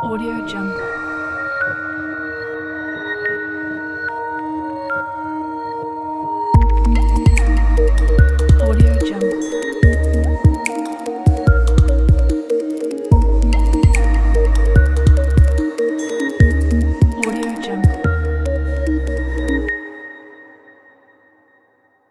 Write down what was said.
Audio Jungle.